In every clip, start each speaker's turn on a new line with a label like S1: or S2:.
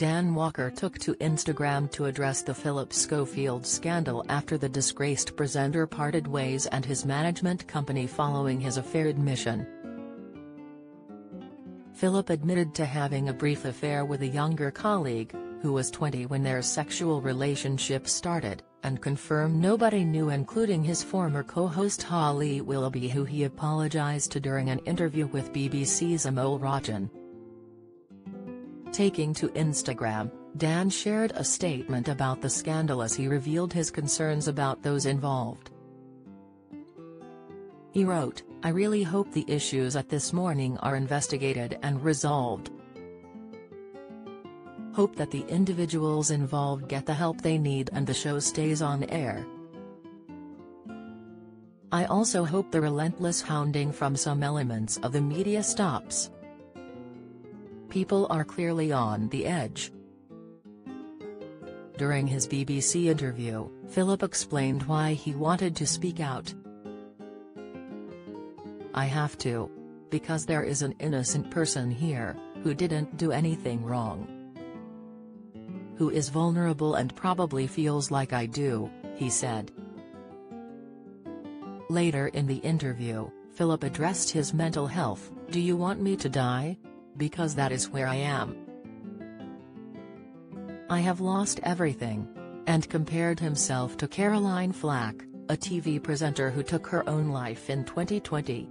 S1: Dan Walker took to Instagram to address the Phillip Schofield scandal after the disgraced presenter parted ways and his management company following his affair admission. Phillip admitted to having a brief affair with a younger colleague, who was 20 when their sexual relationship started, and confirmed nobody knew including his former co-host Holly Willoughby who he apologized to during an interview with BBC's Amol Rajan. Taking to Instagram, Dan shared a statement about the scandal as he revealed his concerns about those involved. He wrote, I really hope the issues at this morning are investigated and resolved. Hope that the individuals involved get the help they need and the show stays on air. I also hope the relentless hounding from some elements of the media stops. People are clearly on the edge. During his BBC interview, Phillip explained why he wanted to speak out. I have to. Because there is an innocent person here, who didn't do anything wrong. Who is vulnerable and probably feels like I do, he said. Later in the interview, Phillip addressed his mental health, do you want me to die? Because that is where I am. I have lost everything. And compared himself to Caroline Flack, a TV presenter who took her own life in 2020.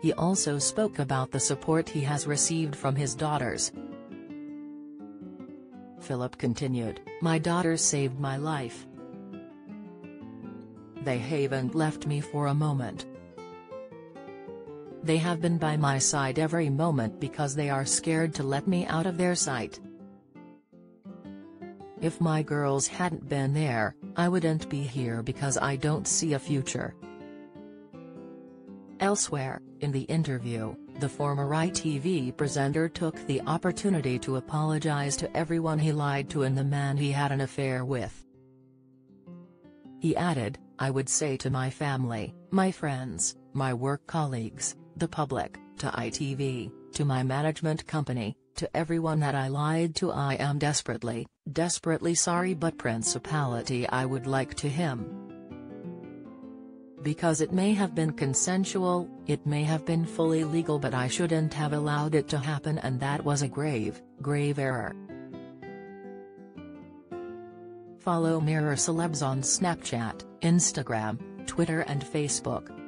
S1: He also spoke about the support he has received from his daughters. Phillip continued, My daughters saved my life. They haven't left me for a moment. They have been by my side every moment because they are scared to let me out of their sight. If my girls hadn't been there, I wouldn't be here because I don't see a future. Elsewhere, in the interview, the former ITV presenter took the opportunity to apologize to everyone he lied to and the man he had an affair with. He added, I would say to my family, my friends, my work colleagues, the public, to ITV, to my management company, to everyone that I lied to I am desperately, desperately sorry but principality I would like to him. Because it may have been consensual, it may have been fully legal but I shouldn't have allowed it to happen and that was a grave, grave error. Follow Mirror Celebs on Snapchat, Instagram, Twitter and Facebook.